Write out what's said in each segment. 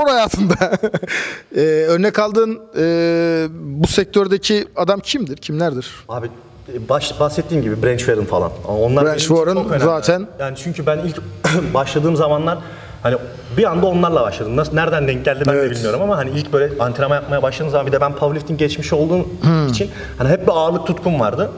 spor hayatında e, örnek aldığın e, bu sektördeki adam kimdir? Kimlerdir? Abi e, baş, bahsettiğim gibi Branch Warren falan. Onlar Branch Warren zaten- Yani çünkü ben ilk başladığım zamanlar hani bir anda onlarla başladım. Nasıl nereden denk geldi ben Evet. de bilmiyorum ama hani ilk böyle antrenman yapmaya başladığım zaman bir de ben powerlifting geçmiş olduğum Hmm. için hani hep bir ağırlık tutkum vardı.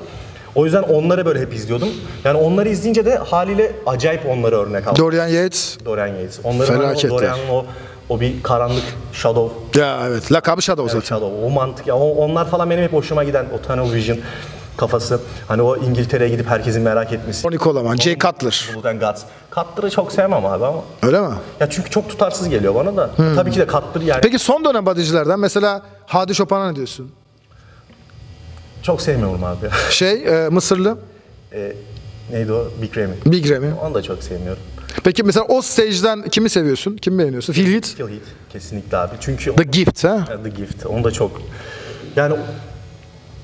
O yüzden onları böyle hep izliyordum. Yani onları izleyince de haliyle acayip onları örnek aldım. Dorian Yates. Dorian Yates. Onların o. Dorian'ın o, o bir karanlık shadow Ya evet. Lakabı Shadow Evet, zaten. Shadow. O mantık ya onlar falan benim hep hoşuma giden o tunnel vision kafası. Hani o İngiltere'ye gidip herkesin merak etmesi. Tony Coleman, Jay Cutler. And Guts. Cutler'ı çok sevmem abi ama. Öyle mi? Ya çünkü çok tutarsız geliyor bana da. Tabii ki de Cutler yani Peki son dönem bodycilerden mesela Hadi Chopin'a ne diyorsun? çok sevmiyorum abi. Şey e, Mısırlı E, neydi o? Big Ramy. Big Ramy. Onu da çok sevmiyorum. Peki mesela o stage'den kimi seviyorsun? Kimi beğeniyorsun? Phil Heath? Phil Heath kesinlikle abi. Çünkü The Gift ha? The Gift. Onu da çok. Yani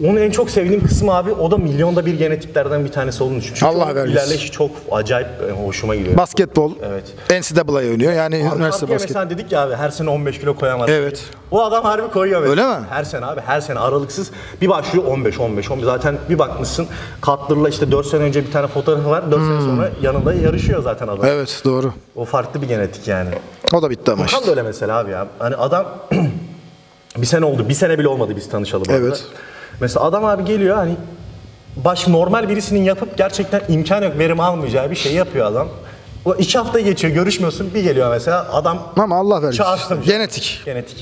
onun en çok sevdiğim kısmı abi o da milyonda bir genetiklerden bir tanesi olduğunu düşünüyorum. Çünkü Allah vergisi. ilerleyişi çok acayip e, hoşuma gidiyor. Basketbol. Evet. NCAA oynuyor yani Abi üniversite basket. mesela dedik ya abi her sene 15 kilo koyamaz. Evet. O adam harbi koyuyor mesela. Öyle mi? Her sene abi her sene aralıksız bir başlıyor 15 15 15 zaten bir bakmışsın Cutler'la işte 4 sene önce bir tane fotoğrafı var 4 sene sonra yanında yarışıyor zaten adam. Hmm. Evet doğru. O farklı bir genetik yani. O da bitti ama Furkan işte. da öyle mesela abi ya. Hani adam bir sene oldu. Bir sene bile olmadı biz tanışalı. bu arada. Mesela adam abi geliyor hani baş normal birisinin yapıp gerçekten imkan yok verim almayacağı bir şey yapıyor adam. O iki hafta geçiyor görüşmüyorsun bir geliyor mesela adam Ama Allah vergisi. çağırmış. Genetik. Genetik.